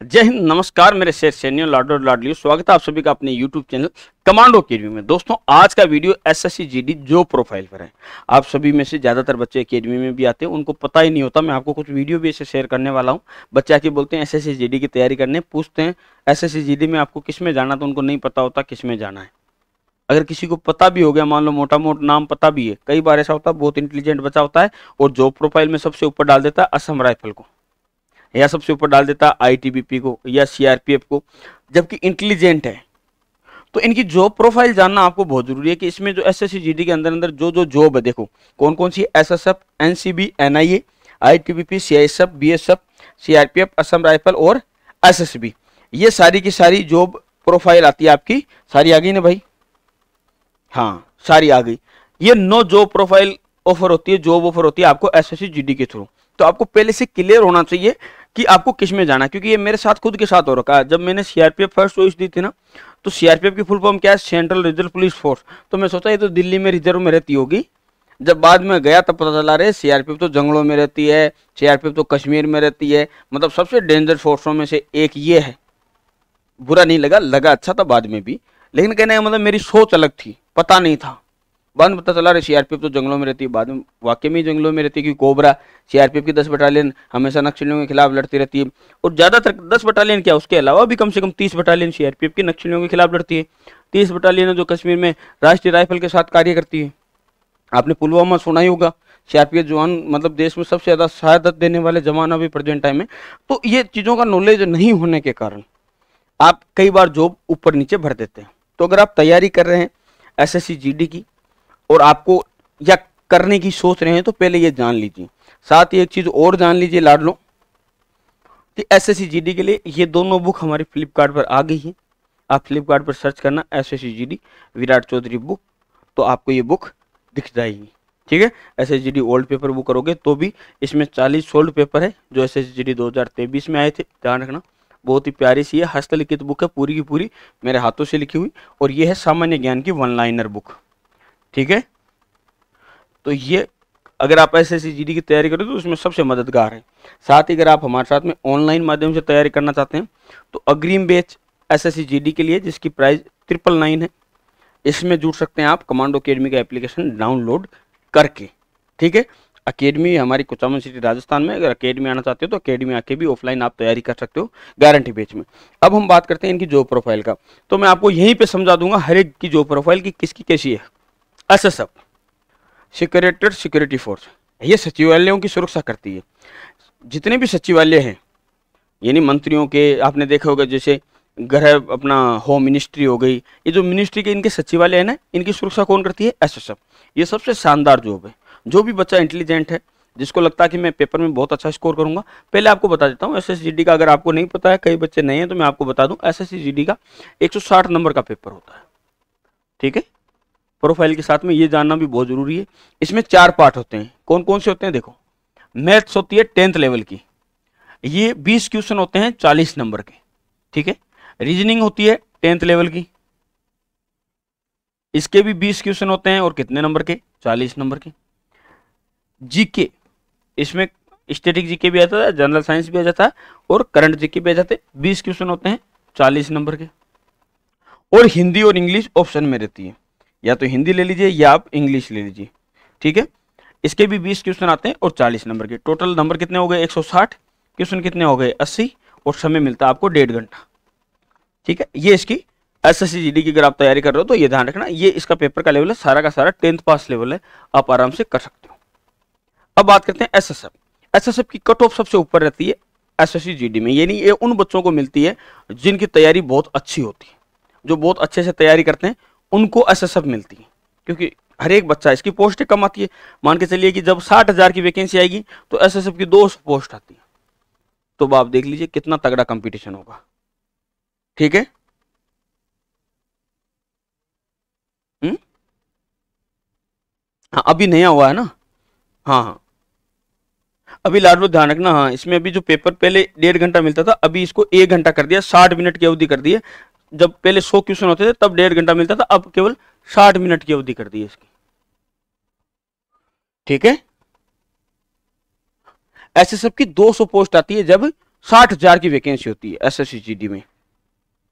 जय हिंद, नमस्कार, मेरे शेर सैनियों, लाडो लाडलियो, स्वागत है आप सभी का अपने यूट्यूब चैनल कमांडो अकेडमी में। दोस्तों, आज का video S S G profile पर है। आप सभी में से ज़्यादातर बच्चे अकेडमी में भी आते हैं, उनको पता ही नहीं होता, मैं आपको कुछ वीडियो भी ऐसे शेयर करने वाला हूँ। बच्चे आके बोलते हैं एस एस की तैयारी करने, पूछते हैं एस एस में आपको किसमें जाना तो उनको नहीं पता होता किसमें जाना है। अगर किसी को पता भी हो गया, मान लो मोटा मोटा नाम पता भी है, कई बार ऐसा होता है, बहुत इंटेलिजेंट बच्चा होता है और जॉब प्रोफ़ाइल में सबसे ऊपर डाल देता है, असम राइफल को। या सबसे ऊपर डाल देता आईटीबीपी को या सीआरपीएफ को, जबकि इंटेलिजेंट है। तो इनकी जॉब प्रोफ़ाइल जानना आपको बहुत ज़रूरी है कि इसमें जो एस एस के अंदर अंदर जो जो जॉब है, देखो कौन कौन सी S S F N C B N I A I T B P C I S F B S F C R P F Assam rifle और एस एस बी ये सारी की सारी जॉब प्रोफ़ाइल आती है आपकी। सारी आ गई ना भाई? हाँ सारी आ गई। ये नो जॉब प्रोफ़ाइल ऑफ़र होती है जॉब ऑफ़र होती है आपको एस एस के थ्रू तो आपको पहले से क्लियर होना चाहिए कि आपको किसमें जाना क्योंकि ये मेरे साथ खुद के साथ हो रखा है। जब मैंने सीआरपीएफ फ़र्स्ट चॉइस दी थी ना तो सीआरपीएफ की फुल फॉर्म क्या है? सेंट्रल रिज़र्व पुलिस फोर्स तो मैं सोचा ये तो दिल्ली में रिज़र्व में रहती होगी। जब बाद में गया तब पता चला रहे सीआरपीएफ तो जंगलों में रहती है सीआरपीएफ तो कश्मीर में रहती है। मतलब सबसे डेंजर फोर्सों में से एक ये है। बुरा नहीं लगा लगा अच्छा था बाद में भी। लेकिन कहने का मतलब मेरी सोच अलग थी, पता नहीं था। बाद में पता चला रहे सीआरपीएफ तो जंगलों में रहती है। बाद में वाकई में जंगलों में रहती है क्योंकि कोबरा सीआरपीएफ की दस बटालियन हमेशा नक्सलियों के खिलाफ लड़ती रहती है। और ज़्यादातर दस बटालियन क्या, उसके अलावा भी कम से कम तीस बटालियन सीआरपीएफ की नक्सलियों के खिलाफ लड़ती है। तीस बटालियन जो कश्मीर में राष्ट्रीय राइफल के साथ कार्य करती है। आपने पुलवामा सुना ही होगा सीआरपीएफ जवान मतलब देश में सबसे ज़्यादा शहादत देने वाले जवान अभी प्रेजेंट टाइम में तो ये चीज़ों का नॉलेज नहीं होने के कारण आप कई बार जॉब ऊपर नीचे भर देते हैं। तो अगर आप तैयारी कर रहे हैं एस एस की और आपको या करने की सोच रहे हैं तो पहले ये जान लीजिए। साथ ही एक चीज़ और जान लीजिए लाड लो कि एस एस के लिए ये दोनों बुक हमारे फ्लिपकार्ट पर आ गई है। आप फ्लिपकार्ट पर सर्च करना S S Virat Chaudhary book तो आपको ये बुक दिख जाएगी। ठीक है? S S old paper book करोगे तो भी इसमें चालीस सोल्ड पेपर है, जो एस एस जी में आए थे। ध्यान रखना, बहुत ही प्यारी सी है, हस्तलिखित बुक है, पूरी की पूरी मेरे हाथों से लिखी हुई, और ये है सामान्य ज्ञान की वन लाइनर बुक ठीक है? तो ये, अगर आप एस एस की तैयारी करें तो उसमें सबसे मददगार है। साथ ही अगर आप हमारे साथ में ऑनलाइन माध्यम से तैयारी करना चाहते हैं तो अग्रिम बेच एस एस के लिए जिसकी प्राइस ट्रिपल नाइन है, इसमें जुड़ सकते हैं आप कमांडो अकेडमी का एप्लीकेशन डाउनलोड करके। ठीक है? अकेडमी हमारी कुचामन सिटी राजस्थान में, अगर अकेडमी आना चाहते हो तो अकेडमी आके भी ऑफलाइन आप तैयारी कर सकते हो, गारंटी बेच में। अब हम बात करते हैं इनकी जॉब प्रोफ़ाइल का। तो मैं आपको यहीं पे समझा दूँगा हर एक की जॉब प्रोफ़ाइल की किसकी कैसी है। एसएसएफ सिक्योरेटेड सिक्योरिटी फोर्स ये सचिवालयों की सुरक्षा करती है। जितने भी सचिवालय हैं, यानी मंत्रियों के, आपने देखा होगा जैसे गृह अपना होम मिनिस्ट्री हो गई, ये जो मिनिस्ट्री के इनके सचिवालय है ना, इनकी सुरक्षा कौन करती है? एसएसएफ ये सबसे शानदार जॉब है। जो भी बच्चा इंटेलिजेंट है, जिसको लगता है कि मैं पेपर में बहुत अच्छा स्कोर करूँगा, पहले आपको बता देता हूँ एस एस का अगर आपको नहीं पता है, कई बच्चे नहीं हैं तो मैं आपको बता दूँ एस एस का 160 नंबर का पेपर होता है। ठीक है? प्रोफ़ाइल के साथ में ये जानना भी बहुत ज़रूरी है। इसमें चार पार्ट होते हैं। कौन कौन से होते हैं? देखो, मैथ्स होती है टेंथ लेवल की। ये बीस क्वेश्चन होते हैं चालीस नंबर के, ठीक है? रीजनिंग होती है टेंथ लेवल की। इसके भी बीस क्वेश्चन होते हैं और कितने नंबर के? चालीस नंबर के। जीके, इसमें स्टेटिक जीके भी आता है, जनरल साइंस भी आ जाता है और करंट जीके भी आ जाते बीस क्वेश्चन होते हैं चालीस नंबर के। और हिंदी और इंग्लिश ऑप्शन में रहती है। या तो हिंदी ले लीजिए या आप इंग्लिश ले लीजिए, ठीक है? इसके भी बीस क्वेश्चन आते हैं और चालीस नंबर के। टोटल नंबर कितने हो गए? एक सौ साठ। क्वेश्चन कितने हो गए? अस्सी। और समय मिलता है आपको डेढ़ घंटा। ठीक है? ये इसकी एस एस सी की अगर आप तैयारी कर रहे हो तो ये ध्यान रखना, ये इसका पेपर का लेवल है, सारा का सारा टेंथ पास लेवल है। आप आराम से कर सकते हो। अब बात करते हैं S S F S S F की कट ऑफ़ सबसे ऊपर रहती है एस एस सी में। यानी ये उन बच्चों को मिलती है जिनकी तैयारी बहुत अच्छी होती है, जो बहुत अच्छे से तैयारी करते हैं। उनको एस एस एफ़ मिलती है। क्योंकि हर एक बच्चा, इसकी पोस्ट कम आती है। मान के चलिए कि जब साठ हज़ार की वैकेंसी आएगी तो एस की दो पोस्ट आती है। तो आप देख लीजिए कितना तगड़ा कंपटीशन होगा। ठीक है? हम्म? हाँ अभी नया हुआ है ना? हाँ हाँ। अभी लाडो ध्यान रखना हाँ इसमें अभी जो पेपर पहले डेढ़ घंटा मिलता था, अभी इसको एक घंटा कर दिया, साठ मिनट की अवधि कर दी है। जब पहले सौ क्वेश्चन होते थे, तब डेढ़ घंटा मिलता था, अब केवल साठ मिनट की अवधि कर दी है इसकी। ठीक है? ऐसे सबकी 200 पोस्ट आती है जब साठ हज़ार की वैकेंसी होती है एस एस में।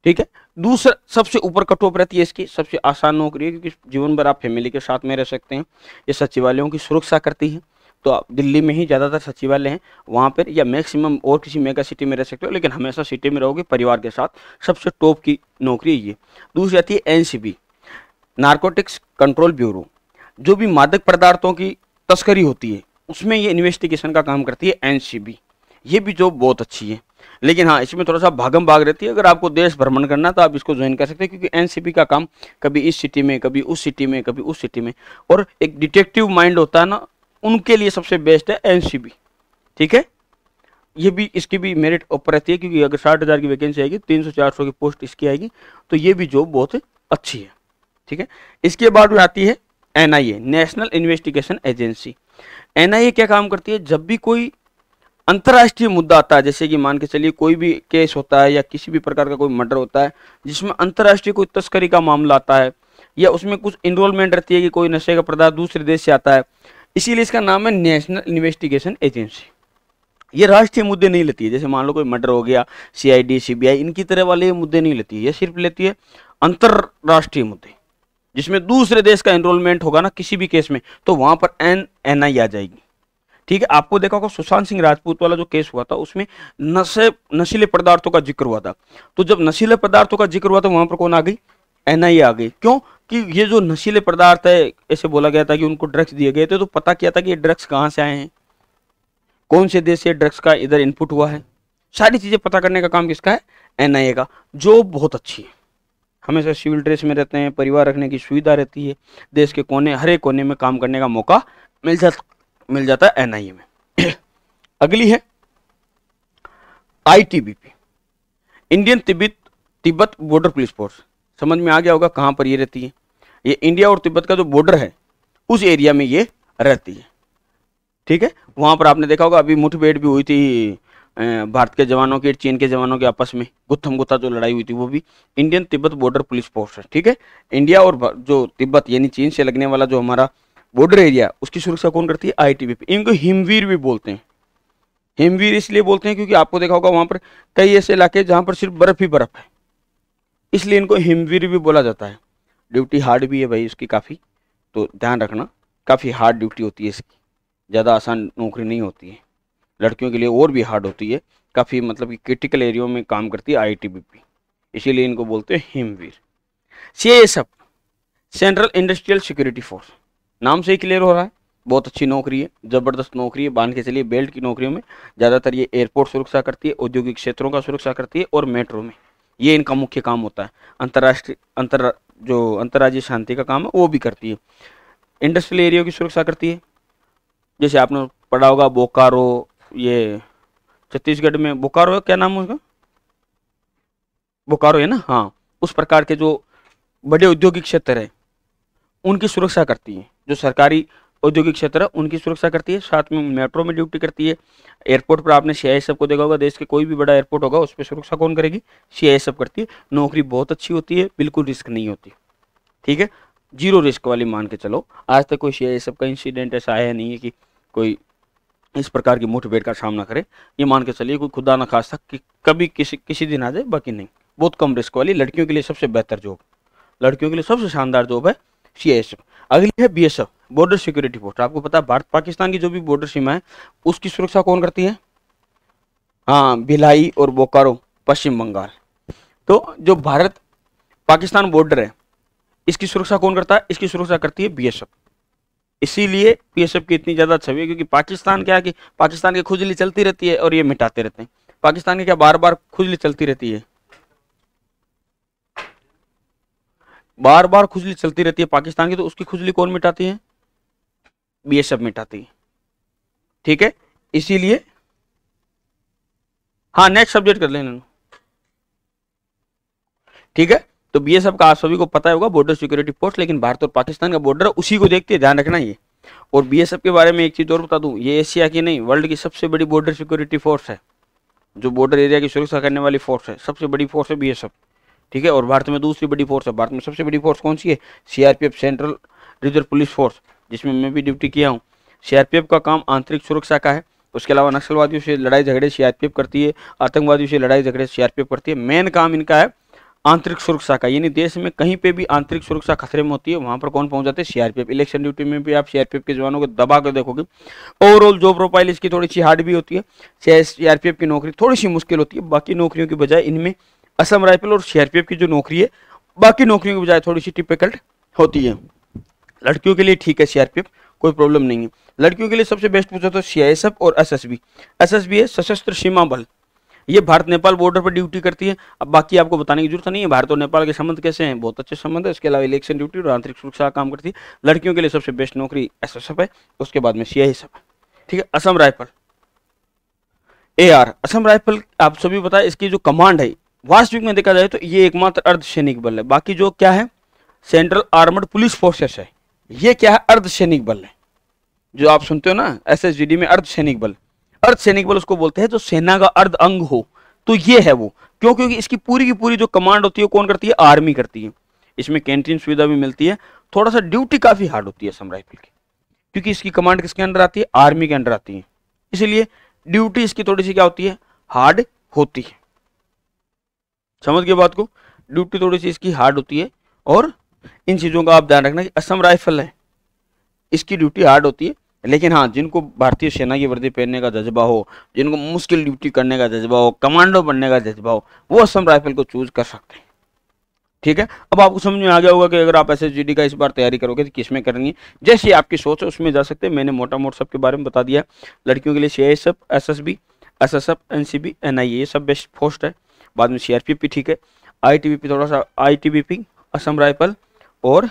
ठीक है? दूसरा, सबसे ऊपर कट ऑफ़ रहती है इसकी, सबसे आसान नौकरी है, क्योंकि जीवन भर आप फैमिली के साथ में रह सकते हैं, ये सचिवालयों की सुरक्षा करती है। तो आप दिल्ली में ही ज़्यादातर सचिवालय हैं, वहाँ पर या मैक्सिमम और किसी मेगा सिटी में रह सकते हो, लेकिन हमेशा सिटी में रहोगे, परिवार के साथ। सबसे टॉप की नौकरी ये। दूसरी आती है एन नारकोटिक्स कंट्रोल ब्यूरो। जो भी मादक पदार्थों की तस्करी होती है, उसमें ये इन्वेस्टिगेशन का काम करती है एनसीबी ये भी जॉब बहुत अच्छी है। लेकिन हाँ इसमें थोड़ा सा भागम भाग रहती है। अगर आपको देश भ्रमण करना तो आप इसको ज्वाइन कर सकते हैं, क्योंकि एनसीपी का काम कभी इस सिटी में, कभी उस सिटी में, कभी उस सिटी में। और एक डिटेक्टिव माइंड होता है ना उनके लिए सबसे बेस्ट है एनसीबी ठीक है? ये भी, इसकी भी मेरिट ऊपर रहती है, क्योंकि अगर साठ हज़ार की वैकेंसी आएगी, तीन सौ, चार सौ की पोस्ट इसकी आएगी तो ये भी जॉब बहुत अच्छी है, ठीक है? इसके बाद में आती है NIA national investigation agency NIA क्या काम करती है? जब भी कोई अंतर्राष्ट्रीय मुद्दा आता है, जैसे कि मान के चलिए कोई भी केस होता है, या किसी भी प्रकार का कोई मर्डर होता है, जिसमें अंतर्राष्ट्रीय कोई तस्करी का मामला आता है, या उसमें कुछ इन्रोलमेंट रहती है कि कोई नशे का पदार्थ दूसरे देश से आता है इसीलिए इसका नाम है नेशनल इन्वेस्टिगेशन एजेंसी ये राष्ट्रीय मुद्दे नहीं लेती है। जैसे मान लो कोई मर्डर हो गया सीआईडी सीबीआई इनकी तरह वाले मुद्दे नहीं लेती है। ये सिर्फ़ लेती है अंतरराष्ट्रीय मुद्दे, जिसमें दूसरे देश का एनरोलमेंट होगा ना किसी भी केस में तो वहाँ पर एन एन आई आ जाएगी। ठीक है, आपको देखा होगा सुशांत सिंह राजपूत वाला जो केस हुआ था, उसमें नशे, नशीले पदार्थों का ज़िक्र हुआ था। तो जब नशीले पदार्थों का ज़िक्र हुआ था, वहाँ पर कौन आ गई? एनआईए आ गई। क्यों? कि ये जो नशीले पदार्थ है, ऐसे बोला गया था कि उनको ड्रग्स दिए गए थे तो पता किया था कि ये ड्रग्स कहाँ से आए हैं? कौन से देश से ड्रग्स का इधर इनपुट हुआ है? सारी चीज़ें पता करने का काम किसका है? एनआईए का, जो बहुत अच्छी है। हमेशा सिविल ड्रेस में रहते हैं, परिवार रखने की सुविधा रहती है। देश के कोने, हर कोने में काम करने का मौका मिल जाता मिल जाता है एनआईए में। अगली है ITBP Indian Tibet Tibet border police force समझ में आ गया होगा कहाँ पर ये रहती है। ये इंडिया और तिब्बत का जो बॉर्डर है, उस एरिया में ये रहती है। ठीक है? वहाँ पर आपने देखा होगा, अभी मुठभेड़ भी हुई थी भारत के जवानों के, चीन के जवानों के आपस में गुत्थम गुत्था जो लड़ाई हुई थी, वो भी Indian Tibet border police force है। ठीक है? इंडिया और जो तिब्बत, यानी चीन से लगने वाला जो हमारा बॉर्डर एरिया उसकी सुरक्षा कौन करती है? आईटीबीपी इनको हिमवीर भी बोलते हैं। हिमवीर इसलिए बोलते हैं क्योंकि आपको देखा होगा वहाँ पर कई ऐसे इलाके जहाँ पर सिर्फ़ बर्फ़ ही बर्फ़ है। इसलिए इनको हिमवीर भी बोला जाता है। ड्यूटी हार्ड भी है भाई इसकी काफ़ी। तो ध्यान रखना, काफ़ी हार्ड ड्यूटी होती है इसकी। ज़्यादा आसान नौकरी नहीं होती है। लड़कियों के लिए और भी हार्ड होती है। काफ़ी मतलब कि क्रिटिकल एरियो में काम करती है आईटीबीपी इसीलिए इनको बोलते हैं Himveer. C central industrial security force नाम से ही क्लियर हो रहा है। बहुत अच्छी नौकरी है, ज़बरदस्त नौकरी है। बाँध के चलिए बेल्ट की नौकरियों में। ज़्यादातर ये एयरपोर्ट सुरक्षा करती है, औद्योगिक क्षेत्रों का सुरक्षा करती है और मेट्रो में। ये इनका मुख्य काम होता है। अंतर्राष्ट्रीय, अंतर, जो अंतर्राज्यीय शांति का काम है, वो भी करती है। इंडस्ट्रियल एरिया की सुरक्षा करती है। जैसे आपने पढ़ा होगा, बोकारो, ये छत्तीसगढ़ में, बोकारो क्या नाम उसका? बोकारो है ना? हाँ। उस प्रकार के जो बड़े औद्योगिक क्षेत्र है, उनकी सुरक्षा करती है। जो सरकारी औद्योगिक क्षेत्र है उनकी सुरक्षा करती है, साथ में मेट्रो में ड्यूटी करती है। एयरपोर्ट पर आपने सी को देखा होगा, देश के कोई भी बड़ा एयरपोर्ट होगा, उस पर सुरक्षा कौन करेगी? सी करती है। नौकरी बहुत अच्छी होती है, बिल्कुल रिस्क नहीं होती। ठीक है? ज़ीरो रिस्क वाली मान के चलो। आज तक कोई सी का इंसिडेंट ऐसा आया नहीं है कि कोई इस प्रकार की मुठभेड़ का सामना करे। ये मान के चलिए, कोई खुदा ना खास कि कभी किसी किसी दिन आ जाए, बाकी नहीं। बहुत कम रिस्क वाली लड़कियों के लिए सबसे बेहतर जॉब लड़कियों के लिए सबसे शानदार जॉब है। सी अगली है बीएसएफ बॉर्डर सिक्योरिटी फोर्स आपको पता है, भारत पाकिस्तान की जो भी बॉर्डर सीमा है, उसकी सुरक्षा कौन करती है? हाँ भिलाई और बोकारो, पश्चिम बंगाल। तो जो भारत पाकिस्तान बॉर्डर है, इसकी सुरक्षा कौन करता है? इसकी सुरक्षा करती है बीएसएफ इसीलिए बीएसएफ की इतनी ज़्यादा छवि है, क्योंकि पाकिस्तान क्या है कि पाकिस्तान की खुजली चलती रहती है और ये मिटाते रहते हैं। पाकिस्तान की क्या बार बार खुजली चलती रहती है? बार बार खुजली चलती रहती है पाकिस्तान की तो उसकी खुजली कौन मिटाती है? बीएसएफ मिटाती है। ठीक है? इसीलिए हाँ नेक्स्ट सब्जेक्ट कर लेना ठीक है? तो बीएसएफ का आप सभी को पता होगा बॉर्डर सिक्योरिटी फोर्स लेकिन भारत और पाकिस्तान का बॉर्डर उसी को देखते हैं, ध्यान रखना ये। और बीएसएफ के बारे में एक चीज़ और बता दूँ, ये एशिया की नहीं वर्ल्ड की सबसे बड़ी बॉर्डर सिक्योरिटी फोर्स है, जो बॉर्डर एरिया की सुरक्षा करने वाली फोर्स है, सबसे बड़ी फोर्स है बीएसएफ। ठीक है? और भारत में दूसरी बड़ी फोर्स है। भारत में सबसे बड़ी फोर्स कौन सी है? CRPF central reserve police force जिसमें मैं भी ड्यूटी किया हूँ। सीआरपीएफ का काम आंतरिक सुरक्षा का है। उसके अलावा नक्सलवादियों से लड़ाई झगड़े सीआरपीएफ करती है, आतंकवादियों से लड़ाई झगड़े सीआरपीएफ करती है। मेन काम इनका है आंतरिक सुरक्षा का। यानी देश में कहीं पे भी आंतरिक सुरक्षा खतरे में होती है, वहाँ पर कौन पहुँच जाते हैं? सीआरपीएफ इलेक्शन ड्यूटी में भी आप सीआरपीएफ के जवानों को दबा कर देखोगे। ओवरऑल जॉब प्रोफ़ाइल इसकी थोड़ी सी हार्ड भी होती है। सीआरपीएफ की नौकरी थोड़ी सी मुश्किल होती है। बाकी नौकरियों की बजाय इनमें असम राइफल और सीआरपीएफ की जो नौकरी है, बाकी नौकरियों की बजाय थोड़ी सी टिपिकल्ट होती है। लड़कियों के लिए ठीक है सीआरपीएफ, कोई प्रॉब्लम नहीं है। लड़कियों के लिए सबसे बेस्ट पूछा तो सीआईएसएफ और एसएसबी। एसएसबी है सशस्त्र सीमा बल। ये भारत नेपाल बॉर्डर पर ड्यूटी करती है। अब बाकी आपको बताने की ज़रूरत नहीं है, भारत और नेपाल के संबंध कैसे हैं? बहुत अच्छे संबंध है। इसके अलावा इलेक्शन ड्यूटी और आंतरिक सुरक्षा काम करती है। लड़कियों के लिए सबसे बेस्ट नौकरी एस है, उसके बाद में सी है। ठीक है, Assam rifle. A R, Assam rifle, आप सभी बताए, इसकी जो कमांड है वास्तविक में देखा जाए तो ये एकमात्र अर्धसैनिक बल है। बाकी जो क्या है? सेंट्रल आर्मड पुलिस फोर्सेस है। ये क्या है? अर्धसैनिक बल है। जो आप सुनते हो ना एसएसजीडी में अर्धसैनिक बल। अर्ध सैनिक बल उसको बोलते हैं जो सेना का अर्ध अंग हो। तो ये है वो। क्यों? क्योंकि इसकी पूरी की पूरी जो कमांड होती है कौन करती है? आर्मी करती है। इसमें कैंटीन सुविधा भी मिलती है। थोड़ा सा ड्यूटी काफ़ी हार्ड होती है सम राइफल की। क्योंकि इसकी कमांड किसके अंडर आती है? आर्मी के अंडर आती है। इसलिए ड्यूटी इसकी थोड़ी सी क्या होती है? हार्ड होती है। समझ गए बात को? ड्यूटी थोड़ी सी इसकी हार्ड होती है और इन चीज़ों का आप ध्यान रखना कि असम राइफल है। इसकी ड्यूटी हार्ड होती है। लेकिन हाँ जिनको भारतीय सेना की वर्दी पहनने का जज्बा हो, जिनको मुश्किल ड्यूटी करने का जज्बा हो, कमांडो बनने का जज्बा हो, वो असम राइफल को चूज़ कर सकते हैं। ठीक है? अब आपको समझ में आ गया होगा कि अगर आप एस का इस बार तैयारी करोगे तो किसमें करनी है जैसी आपकी सोच है, उसमें जा सकते हैं। मैंने मोटा मोटा सबके बारे में बता दिया। लड़कियों के लिए C I S F S S B S S F N C B N I A सब बेस्ट पोस्ट है। बाद में सी आर पी भी ठीक है? आई टी बी पी थोड़ा सा I T B P Assam rifle और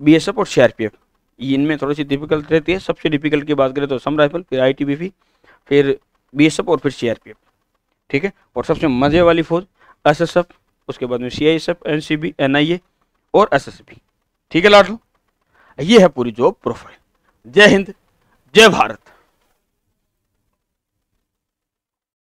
बी एस एफ़ और सी आर पी एफ़ इनमें थोड़ी सी डिफ़िकल्ट रहती है। सबसे डिफ़िकल्ट की बात करें तो असम राइफल, फिर आईटीबीपी फिर बीएसएफ और फिर सीआरपीएफ ठीक है? और सबसे मज़े वाली फौज एस उसके बाद में सी आई और एस एस बी ठीक है लाडो ये है पूरी जॉब प्रोफ़ाइल जय हिंद, जय भारत।